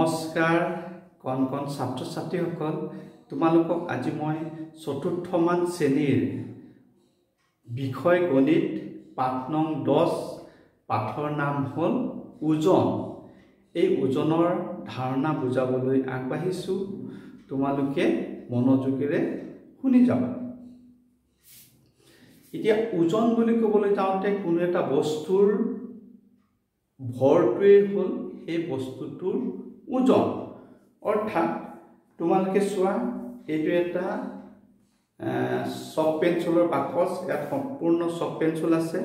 নমস্কাৰ। কণ কণ ছাত্ৰ ছাত্ৰীসকল তোমালোকক আজি মই চতুৰ্থমান শ্ৰেণীৰ বিষয় গণিত পাঠ নং দহ পাঠৰ নাম হ'ল ওজন। এই ওজনৰ ধাৰণা বুজাবলৈ আগবাঢ়িছোঁ। তোমালোকে মনোযোগেৰে শুনি যাবা। এতিয়া ওজন বুলি ক'বলৈ যাওঁতে কোনো এটা বস্তুৰ ভৰটোৱেই হ'ল সেই বস্তুটোৰ ওজন অৰ্থাৎ তোমালোকে চোৱা এইটো এটা চক পেঞ্চিলৰ বাকচ ইয়াত সম্পূৰ্ণ চক পেঞ্চিল আছে।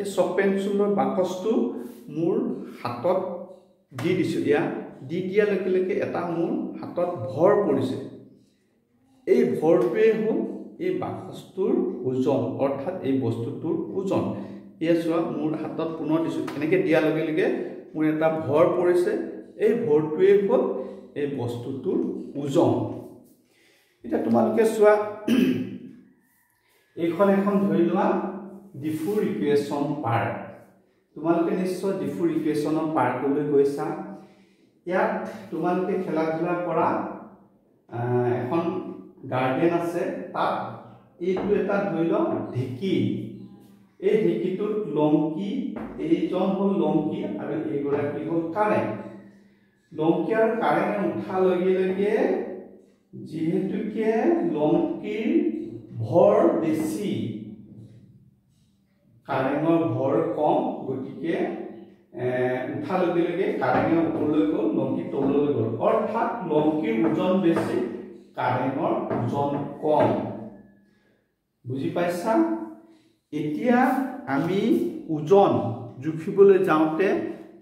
এই চক পেঞ্চিলৰ বাকচটো মোৰ হাতত দি দিছোঁ ইয়াত দি দিয়াৰ লগে লগে এটা মোৰ হাতত ভৰ পৰিছে। এই ভৰটোৱেই হ'ল এই বাকচটোৰ ওজন অৰ্থাৎ এই বস্তুটোৰ ওজন। এয়া চোৱা মোৰ হাতত পুনৰ দিছোঁ। এনেকৈ দিয়াৰ লগে লগে মোৰ এটা ভৰ পৰিছে। এই ভৰটোৱেই হ'ল এই বস্তুটোৰ ওজন। এতিয়া তোমালোকে চোৱা এইখন এখন ধৰি লোৱা ডিফুৰ ইকুৱেশ্যন পাৰ্ক। তোমালোকে নিশ্চয় ডিফুৰ ইকুৱেশ্যনৰ পাৰ্কলৈ গৈছা। ইয়াত তোমালোকে খেলা ধূলা কৰা এখন গাৰ্ডেন আছে। তাত এইটো এটা ধৰি লওক ঢেঁকী। এই ঢেঁকীটোত লংকি এইজন হ'ল লংকি আৰু এইগৰাকী হ'ল কাৰেং। লংকি আৰু কাৰেঙে উঠাৰ লগে লগে যিহেতুকে লংকিৰ ভৰ বেছি কাৰেঙৰ ভৰ কম গতিকে উঠাৰ লগে লগে কাৰেঙে ওপৰলৈ গ'ল লংকি তললৈ গ'ল। অৰ্থাৎ লংকিৰ ওজন বেছি কাৰেঙৰ ওজন কম। বুজি পাইছা? এতিয়া আমি ওজন জুখিবলৈ যাওঁতে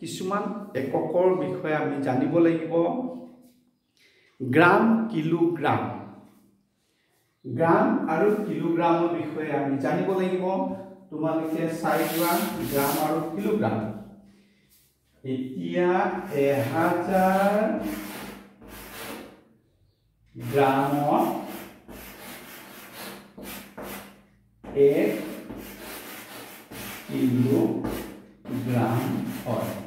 কিছুমান এককৰ বিষয়ে আমি জানিব লাগিব। গ্ৰাম কিলোগ্ৰাম। গ্ৰাম আৰু কিলোগ্ৰামৰ বিষয়ে আমি জানিব লাগিব। তোমালোকে চাই লোৱা গ্ৰাম আৰু কিলোগ্ৰাম। এতিয়া এহাজাৰ গ্ৰামত এক কিলোগ্ৰাম হয়।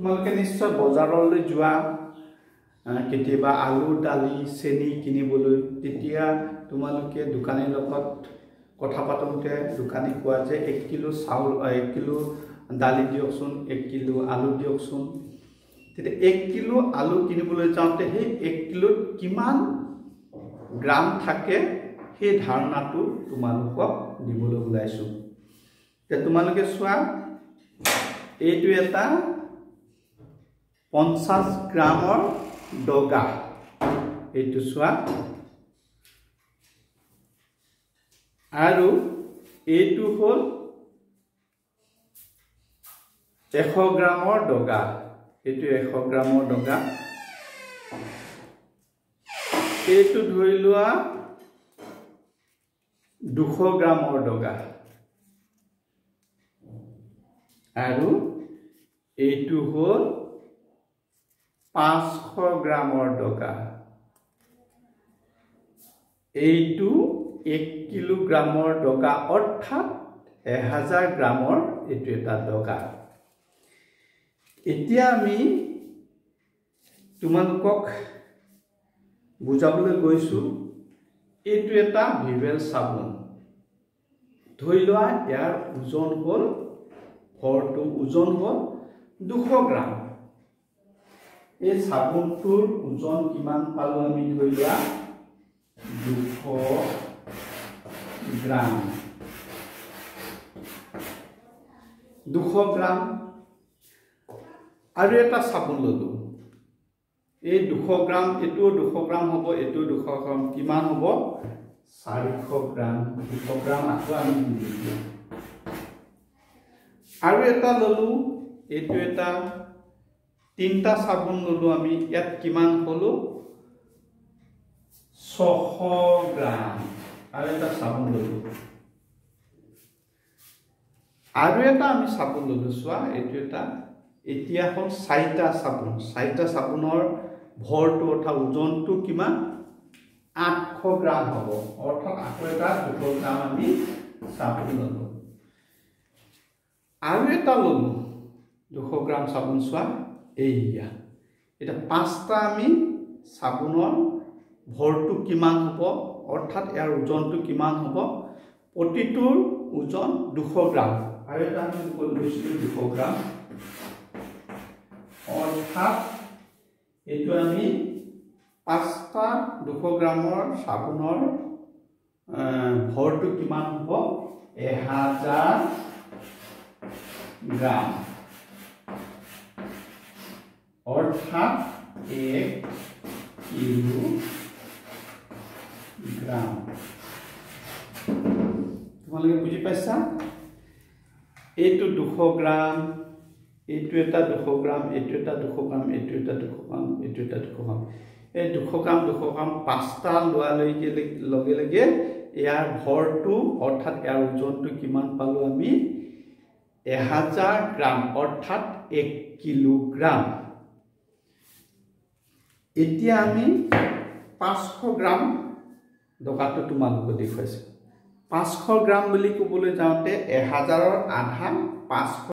তোমালোকে নিশ্চয় বজাৰলৈ যোৱা কেতিয়াবা আলু দালি চেনি কিনিবলৈ। তেতিয়া তোমালোকে দোকানীৰ লগত কথা পাতোঁতে দোকানী কোৱা যে এক কিলো চাউল এক কিলো দালি দিয়কচোন এক কিলো আলু দিয়কচোন। তেতিয়া এক কিলো আলু কিনিবলৈ যাওঁতে সেই এক কিলোত কিমান গ্ৰাম থাকে সেই ধাৰণাটো তোমালোকক দিবলৈ ওলাইছোঁ। তোমালোকে চোৱা এইটো এটা পঞ্চাছ গ্ৰামৰ দগা এইটো চোৱা। আৰু এইটো হ'ল এশ গ্ৰামৰ দগা এইটো এশ গ্ৰামৰ দগা এইটো ধৰি লোৱা দুশ গ্ৰামৰ দগা আৰু এইটো হ'ল পাঁচশ গ্ৰামৰ দগা এইটো এক কিলোগ্ৰামৰ দগা অৰ্থাৎ এহাজাৰ গ্ৰামৰ এইটো এটা দগা এতিয়া আমি তোমালোকক বুজাবলৈ গৈছোঁ এইটো এটা ভিভেল চাবোন। ধৰি লোৱা ইয়াৰ ওজন হ'ল ভৰটো ওজন হ'ল দুশ গ্ৰাম। এই চাবোনটোৰ ওজন কিমান পালোঁ আমি ধৰি লোৱা দুশ গ্ৰাম। দুশ গ্ৰাম। আৰু এটা চাবোন ল'লোঁ। এই দুশ গ্ৰাম এইটোও দুশ গ্ৰাম হ'ব এইটোও দুশ গ্ৰাম। কিমান হ'ব? চাৰিশ গ্ৰাম দুশ গ্ৰাম আকৌ আমি আৰু এটা ল'লোঁ এইটো এটা তিনিটা চাবোন ল'লোঁ আমি ইয়াত কিমান হ'লোঁ? ছশ গ্ৰাম। আৰু এটা চাবোন ল'লোঁ। আৰু এটা আমি চাবোন ল'লোঁ চোৱা এইটো এটা। এতিয়া হ'ল চাৰিটা চাবোন। চাৰিটা চাবোনৰ ভৰটো অৰ্থাৎ ওজনটো কিমান? আঠশ গ্ৰাম হ'ব। অৰ্থাৎ আকৌ এটা দুশ গ্ৰাম আমি চাবোন ল'লোঁ। আৰু এটা ল'লোঁ। দুশ গ্ৰাম চাবোন চোৱা। এইয়া। এতিয়া পাঁচটা আমি চাবোনৰ ভৰটো কিমান হ'ব অৰ্থাৎ ইয়াৰ ওজনটো কিমান হ'ব প্ৰতিটোৰ ওজন দুশ গ্ৰাম। আৰু এটা আমি লৈছিলোঁ দুশ গ্ৰাম। অৰ্থাৎ এইটো আমি পাঁচটা দুশ গ্ৰামৰ চাবোনৰ ভৰটো কিমান হ'ব? এহাজাৰ গ্ৰাম। অৰ্থাৎ এক কিলোগ্ৰাম তোমালোকে বুজি পাইছা? এইটো দুশ গ্ৰাম এইটো এটা দুশ গ্ৰাম এইটো এটা দুশ গ্ৰাম এইটো এটা দুশ গ্ৰাম এইটো এটা দুশ গ্ৰাম। এই দুশ গ্ৰাম দুশ গ্ৰাম পাঁচটা লোৱালৈকে লগে লগে ইয়াৰ ভৰটো অৰ্থাৎ ইয়াৰ ওজনটো কিমান পালোঁ আমি? এহাজাৰ গ্ৰাম অৰ্থাৎ এক কিলোগ্ৰাম। এতিয়া আমি পাঁচশ গ্ৰাম টকাটো তোমালোকক দেখুৱাইছোঁ। পাঁচশ গ্ৰাম বুলি ক'বলৈ যাওঁতে এহাজাৰৰ আধা পাঁচশ